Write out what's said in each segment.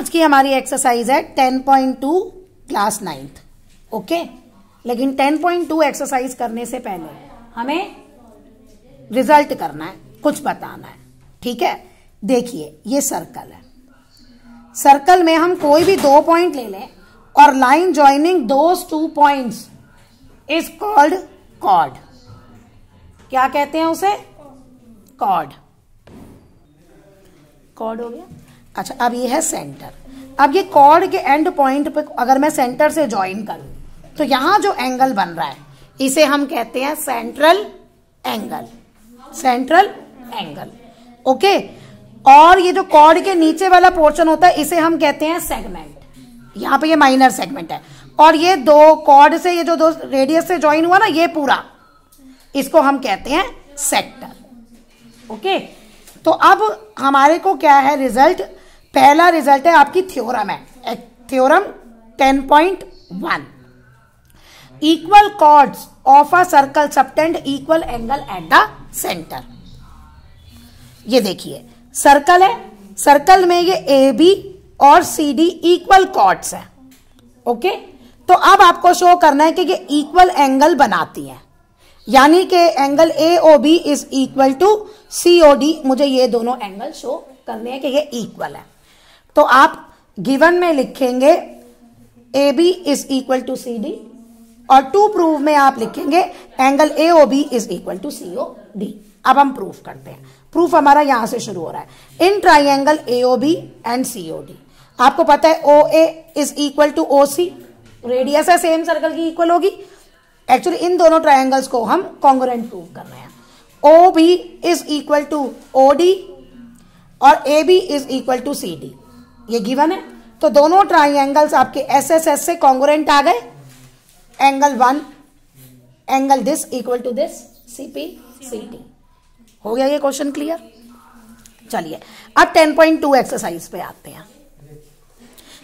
आज की हमारी एक्सरसाइज है 10.2 क्लास नाइन्थ ओके लेकिन 10.2 एक्सरसाइज करने से पहले हमें रिज़ल्ट करना है, कुछ बताना है, ठीक है? देखिए, ये सर्कल है। सर्कल में हम कोई भी दो पॉइंट ले लें और line joining those two points is called chord क्या कहते हैं उसे? कॉर्ड कॉर्ड हो गया? अच्छा अब ये है सेंटर अब ये कॉर्ड के एंड पॉइंट पे अगर मैं सेंटर से ज्वाइन करूँ तो यहाँ जो एंगल बन रहा है, इसे हम कहते हैं central angle central angle okay और ये जो कॉर्ड के नीचे वाला पोर्शन होता है, इसे हम कहते हैं सेगमेंट यहाँ पे ये माइनर सेगमेंट है. और ये दो कॉर्ड से, ये जो दो रेडियस से ज्वाइन हुआ ना, ये पूरा, इसको हम कहते हैं सेक्टर ओके तो अब हमारे को क्या है रिज़ल्ट पहला रिज़ल्ट है आपकी थ्योरम है। Theorem 10.1 equal chords of a circle subtend equal angle at the centre ये देखिए सर्कल है सर्कल में ये ए बी और सी डी इक्वल कॉर्ड्स है। ओके तो अब आपको शो करना है कि ये इक्वल एंगल बनाती है। यानी कि angle A O B is equal to C O D मुझे ये दोनों एंगल शो करने हैं कि ये इक्वल है। तो आप गिवन में लिखेंगे A B is equal to C D और टू प्रूव में आप लिखेंगे angle A O B is equal to C O D अब हम प्रूफ करते हैं। प्रूफ हमारा यहाँ से शुरू हो रहा है। In triangle A O B and C O D आपको पता है O A is equal to O C radius है सेम सर्कल की इक्वल होगी। एक्चुअली इन दोनों ट्राइंगल्स को हम कॉन्ग्रेंट प्रूव कर रहे हैं। O B is equal to O D और A B is equal to C D ये गिवन है? तो दोनों ट्राइंगल्स आपके एस एस एस से कॉन्ग्रेंट आ गए। Angle one angle this equal to this C P C D हो गया ये क्वेश्चन क्लियर चलिए, अब 10.2 एक्सरसाइज पे आते हैं।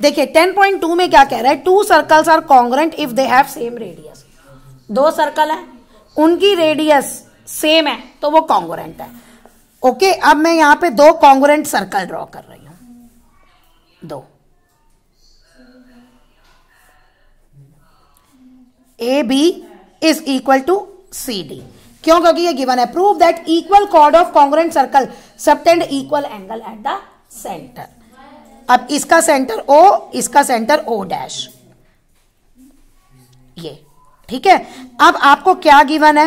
देखिए 10.2 में क्या कह रहा है? Two circles are congruent if they have same radius दो सर्कल है, उनकी रेडियस सेम है तो वो कॉन्ग्रेंट है। ओके अब मैं यहाँ पे दो कॉन्ग्रेंट सर्कल ड्रॉ कर रही दो। A B is equal to C D क्यों? क्योंकि ये गिवन है। Prove that equal chord of congruent circle subtend equal angle at the centre अब इसका सेंटर ओ इसका सेंटर ओ डैश ये, ठीक है? अब आपको क्या गिवन है?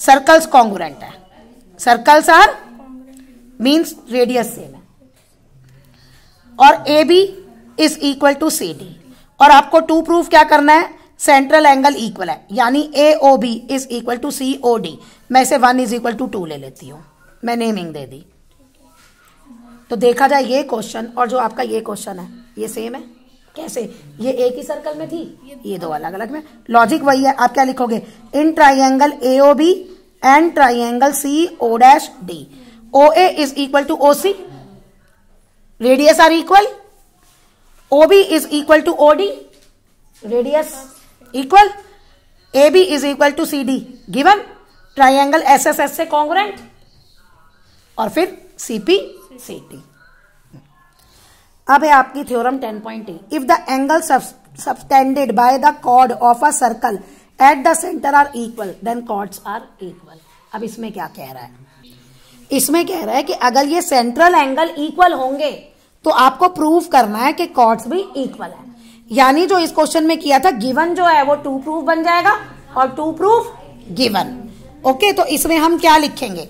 सर्कल्स कॉन्ग्रेंट है। Circles are means radius same और A B is equal to C D और आपको टू प्रूफ क्या करना है? सेंट्रल एंगल इक्वल है. यानी A O B is equal to C O D मैं इसे one is equal to two ले लेती हूँ. मैं नेमिंग दे दी. तो देखा जाए ये क्वेश्चन और जो आपका ये क्वेश्चन है, ये सेम है? कैसे? ये एक ही सर्कल में थी? ये दो अलग अलग में. लॉजिक वही है. आप क्या लिखोगे? In triangle A O B and triangle C O dash D O A is equal to O C radius are equal O B is equal to O D radius equal A B is equal to C D given triangle S S S से congruent और फिर CP C T अब है आपकी theorem 10.8 if the angle subtended by the chord of a circle at the centre are equal then chords are equal अब इसमें क्या कह रहा है? इसमें कह रहा है कि अगर ये सेंट्रल एंगल इक्वल होंगे तो आपको प्रूव करना है कि कॉर्ड्स भी इक्वल है। यानी जो इस क्वेश्चन में किया था गिवन जो है वो टू प्रूफ बन जाएगा और टू प्रूफ गिवन ओके तो इसमें हम क्या लिखेंगे?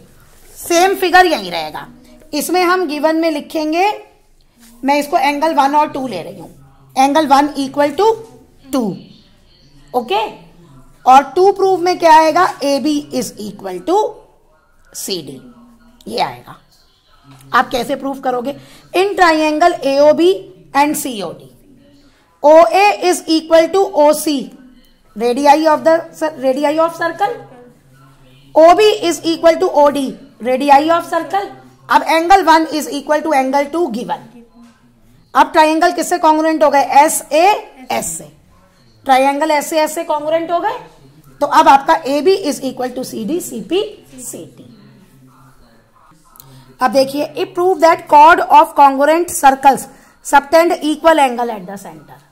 सेम फिगर यही रहेगा। इसमें हम गिवन में लिखेंगे, मैं इसको एंगल वन और टू ले रही हूँ। Angle one equal to two okay और टू प्रूफ में क्या आएगा? A B is equal to C D ये आएगा। आप कैसे प्रूफ करोगे? In triangle A O B and C O D O A is equal to O C radii of the radii of circle O B is equal to O D radii of circle अब angle one is equal to angle two given अब triangle किससे congruent हो गए? S A S से triangle S A S से congruent हो गए? तो अब आपका A B is equal to C D C P C T अब देखिए it prove that chord of congruent circles subtend equal angle at the centre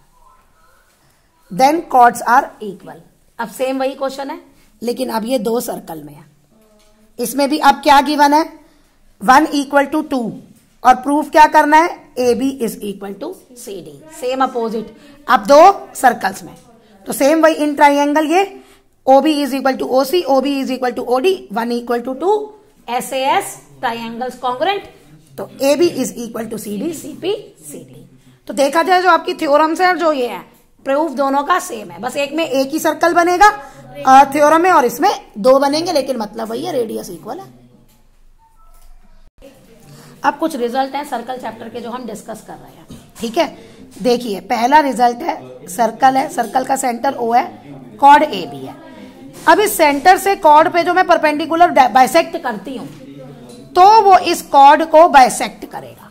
then chords are equal अब same वही क्वेश्चन है, लेकिन अब ये दो सर्कल में है। इसमें भी अब क्या गिवन है? वन इक्वल टू टू और प्रूफ क्या करना है? A B is equal to C D same opposite अब दो सर्कल्स में। तो सेम वही इन ट्राइंगल ये O B is equal to O C O B is equal to O D one equal to two S A S triangles congruent तो A B is equal to C D C P C D तो देखा जाए जो आपकी theorems है जो ये है प्रूफ दोनों का सेम है। बस एक में एक ही सर्कल बनेगा थ्योरम में और इसमें दो बनेंगे, लेकिन मतलब वही है रेडियस इक्वल है। अब कुछ रिज़ल्ट है सर्कल चैप्टर के जो हम डिस्कस कर रहे हैं। ठीक है? देखिए, पहला रिज़ल्ट है सर्कल है सर्कल का सेंटर ओ है कॉर्ड ए बी है। अब इस सेंटर से कॉर्ड पे जो मैं परपेंडिकुलर बाइसेक्ट करती हूँ तो वो इस कॉर्ड को बाइसेक्ट करेगा।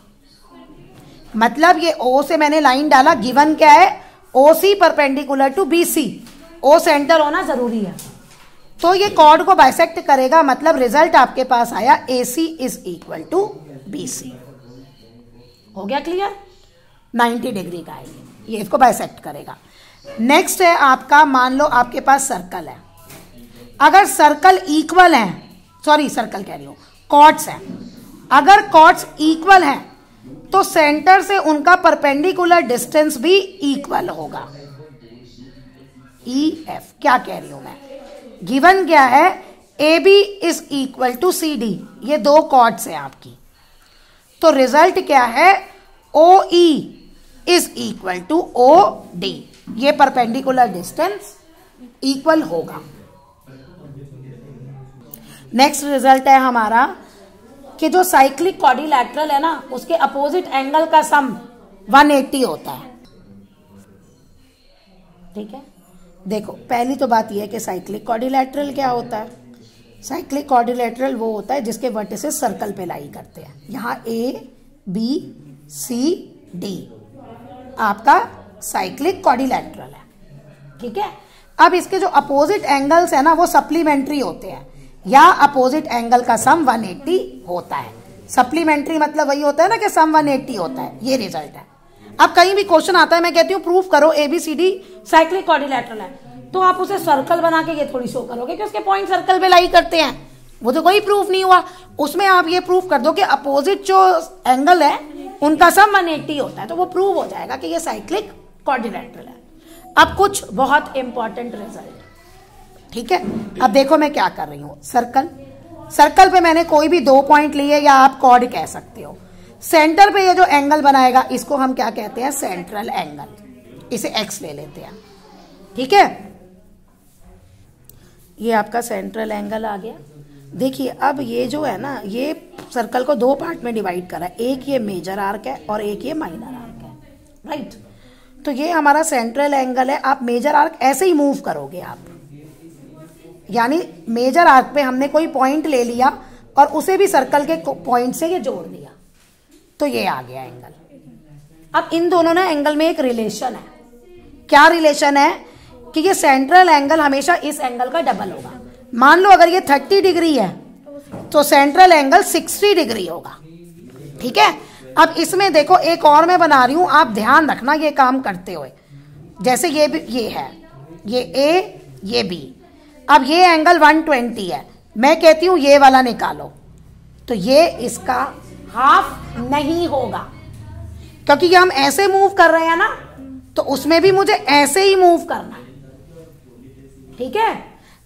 मतलब ये ओ से मैंने लाइन डाला गिवन क्या है? O C perpendicular to B C O centre होना ज़रूरी है। तो ये कॉर्ड को बाइसेक्ट करेगा मतलब रिज़ल्ट आपके पास आया A C is equal to B C हो गया क्लियर 90 डिग्री का है ये। इसको बाइसेक्ट करेगा। नेक्स्ट है आपका, मान लो आपके पास सर्कल है। अगर सर्कल इक्वल है सॉरी सर्कल कह रही हूँ कॉर्ड्स है अगर कॉर्ड्स इक्वल है तो सेंटर से उनका परपेंडिकुलर डिस्टेंस भी इक्वल होगा। ई e, एफ़ क्या कह रही हूँ मैं? गिवन क्या है? A B is equal to C D ये दो कॉर्ड्स है आपकी। तो रिज़ल्ट क्या है? O E is equal to O D ये परपेंडिकुलर डिस्टेंस इक्वल होगा। नेक्स्ट रिज़ल्ट है हमारा कि जो साइक्लिक कॉर्डिलैटरल है ना, उसके अपोजिट एंगल का सम 180 होता है। ठीक है? देखो, पहली तो बात यह है कि साइक्लिक कॉर्डिलैटरल क्या होता है? साइक्लिक कॉर्डिलैटरल वो होता है जिसके वर्टिसेस सर्कल पे लाई करते हैं। यहाँ ए बी सी डी आपका साइक्लिक कॉर्डिलैटरल है। ठीक है? अब इसके जो अपोजिट एंगल्स है ना, वो सप्लीमेंट्री होते हैं। या अपोजिट एंगल का सम 180 होता है। सप्लीमेंट्री मतलब वही होता है ना कि सम 180 होता है। ये रिज़ल्ट है। अब कहीं भी क्वेश्चन आता है, मैं कहती हूँ प्रूफ करो एबीसीडी साइक्लिक कॉर्डिलेटरल है। तो आप उसे सर्कल बना के ये थोड़ी शो करोगे कि उसके पॉइंट सर्कल पे लाई करते हैं। वो तो कोई प्रूफ नहीं हुआ। उसमें आप ये प्रूफ कर दो कि अपोजिट जो एंगल है, उनका सम 180 होता है। तो वो प्रूव हो जाएगा कि ये साइक्लिक कॉर्डिलेटरल है। अब कुछ बहुत इंपॉर्टेंट रिज़ल्ट ठीक है? अब देखो मैं क्या कर रही हूँ। सर्कल सर्कल पे मैंने कोई भी दो पॉइंट लिए या आप कॉर्ड कह सकते हो। सेंटर पे ये जो एंगल बनाएगा, इसको हम क्या कहते हैं? सेंट्रल एंगल इसे एक्स ले लेते हैं। ठीक है? ये आपका सेंट्रल एंगल आ गया। देखिए, अब ये जो है ना, ये सर्कल को दो पार्ट में डिवाइड करा है। एक ये मेजर आर्क है और एक ये माइनर आर्क है। राइट तो ये हमारा सेंट्रल एंगल है। आप मेजर आर्क ऐसे ही मूव करोगे आप। यानी मेजर आर्क पे हमने कोई पॉइंट ले लिया और उसे भी सर्कल के पॉइंट से ये जोड़ दिया। तो ये आ गया एंगल अब इन दोनों ना एंगल में एक रिलेशन है। क्या रिलेशन है? कि ये सेंट्रल एंगल हमेशा इस एंगल का डबल होगा। मान लो अगर ये 30 डिग्री है तो सेंट्रल एंगल 60 डिग्री होगा। ठीक है? अब इसमें देखो, एक और मैं बना रही हूँ। आप ध्यान रखना ये काम करते हुए। जैसे ये भी ये है। ये ए ये बी अब ये एंगल 120 है। मैं कहती हूँ, ये वाला निकालो। तो ये इसका हाफ़ नहीं होगा। क्योंकि ये हम ऐसे मूव कर रहे हैं ना तो उसमें भी मुझे ऐसे ही मूव करना है। ठीक है?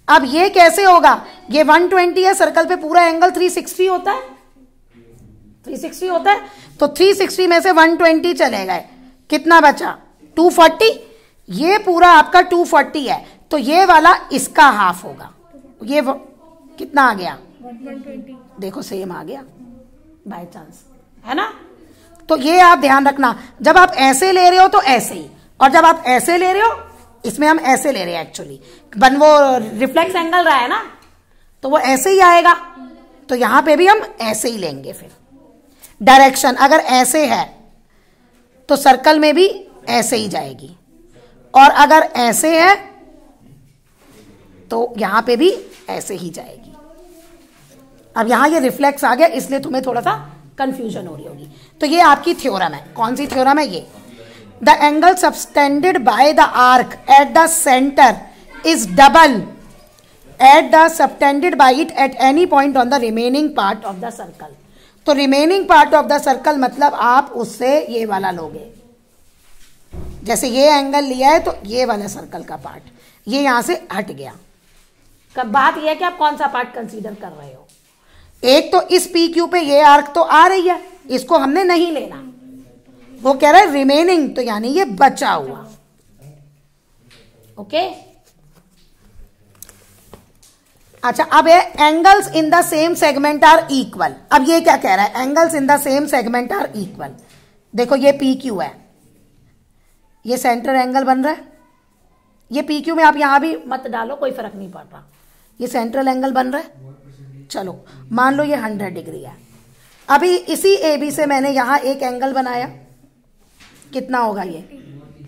अब ये कैसे होगा? ये 120 है सर्कल पे पूरा एंगल 360 होता है। 360 होता है। तो 360 में से 120 चले गए। कितना बचा? 240 ये पूरा आपका 240 है। तो ये वाला इसका हाफ़ होगा। ये कितना आ गया? देखो सेम आ गया बाय चांस है ना? तो ये आप ध्यान रखना, जब आप ऐसे ले रहे हो तो ऐसे ही, और जब आप ऐसे ले रहे हो, इसमें हम ऐसे ले रहे हैं एक्चुअली बन वो रिफ्लेक्स एंगल रहा है ना तो वो ऐसे ही आएगा। तो यहाँ पे भी हम ऐसे ही लेंगे फिर। डायरेक्शन अगर ऐसे है तो सर्कल में भी ऐसे ही जाएगी। और अगर ऐसे है तो यहाँ पे भी ऐसे ही जाएगी। अब यहाँ ये रिफ्लेक्स आ गया, इसलिए तुम्हें थोड़ा सा कंफ्यूजन हो रही होगी। तो ये आपकी थ्योरम है। कौन सी थ्योरम है ये? The angle subtended by the arc at the centre is double at the subtended by it at any point on the remaining part of the circle तो remaining part of the circle मतलब आप उससे ये वाला लोगे। जैसे ये angle लिया है तो ये वाला सर्कल का पार्ट ये यहाँ से हट गया। बात यह है कि आप कौन सा पार्ट कंसीडर कर रहे हो? एक तो इस पी क्यू पे ये आर्क तो आ रही है, इसको हमने नहीं लेना। वो कह रहा है रिमेनिंग तो यानी ये बचा हुआ। ओके? okay? अच्छा अब ये angles in the same segment are equal अब ये क्या कह रहा है? Angles in the same segment are equal देखो, ये पी क्यू है। ये सेंटर एंगल बन रहा है। ये पी क्यू में आप यहाँ भी मत डालो, कोई फ़र्क नहीं पड़ रहा। ये सेंट्रल एंगल बन रहा है? चलो, मान लो ये हंड्रेड डिग्री है। अभी इसी ए बी से मैंने यहाँ एक एंगल बनाया। कितना होगा ये?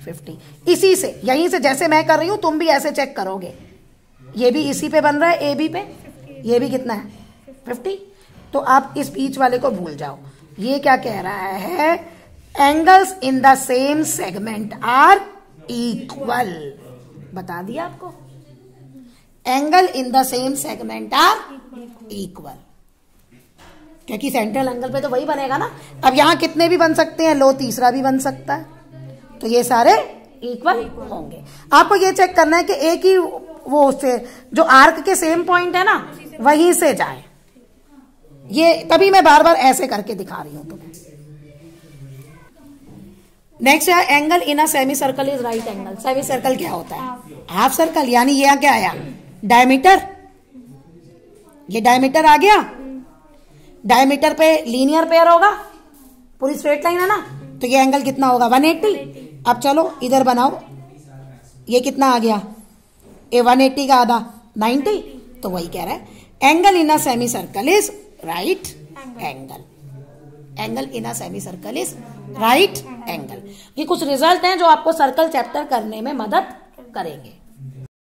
फिफ्टी इसी से, यहीं से जैसे मैं कर रही हूँ, तुम भी ऐसे चेक करोगे। ये भी इसी पे बन रहा है ए बी पे? ये भी कितना है? फिफ्टी तो आप इस बीच वाले को भूल जाओ। ये क्या कह रहा है? Angles in the same segment are equal बता दिया आपको? Angle in the same segment are equal क्योंकि सेंट्रल एंगल पे तो वही बनेगा ना। अब यहाँ कितने भी बन सकते हैं? लो, तीसरा भी बन सकता है। तो ये सारे इक्वल होंगे। आपको ये चेक करना है कि एक ही वो उससे जो आर्क के सेम पॉइंट है ना, वहीं से जाए। ये, तभी मैं बार बार ऐसे करके दिखा रही हूँ तुम्हें। नेक्स्ट है angle in a semicircle is right angle semicircle क्या होता है? हाफ़ सर्कल यानी यह क्या आया डायमीटर? ये डायमीटर आ गया। डायमीटर पे लीनियर पेयर होगा। पूरी स्ट्रेट लाइन है ना? तो ये एंगल कितना होगा? 180 अब चलो, इधर बनाओ। ये कितना आ गया? ए 180 का आधा। 90 तो वही कह रहा है। Angle in a semicircle is right angle angle in a semicircle is right angle ये कुछ रिज़ल्ट हैं जो आपको सर्कल चैप्टर करने में मदद करेंगे।